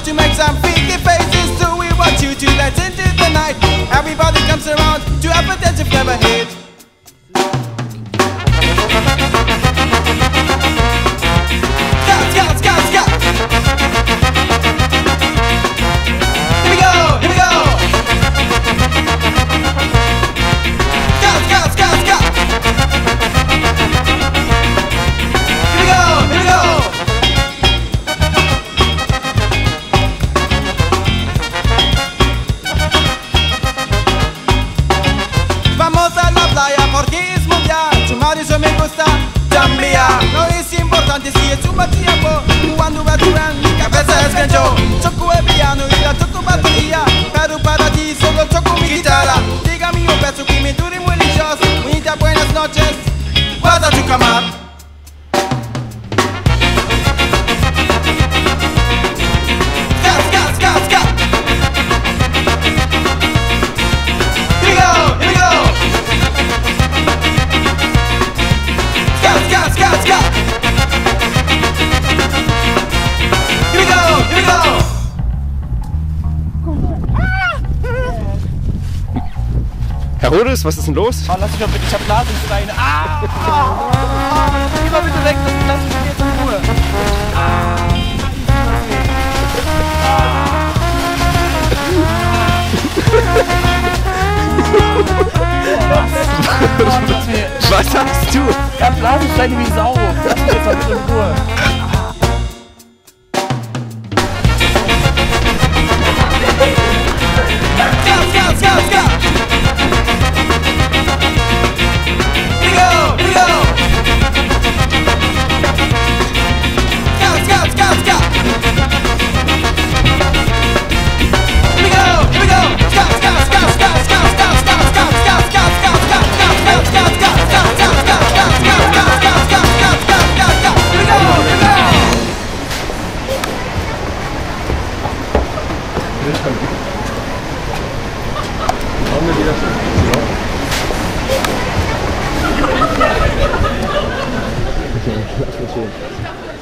want to make some freaky faces. Do we want you to dance into the night? Everybody comes around to have a dance if never. Batia cuando va a mi. Herodes, was ist denn los? Oh, lass mich doch bitte, ich hab Nasensteine. Ah! ah! Geh mal bitte weg, das, lass mich jetzt in Ruhe. was hast du? Ich hab Nasensteine wie Sau. Lass mich jetzt mal bitte in Ruhe. 了，出去。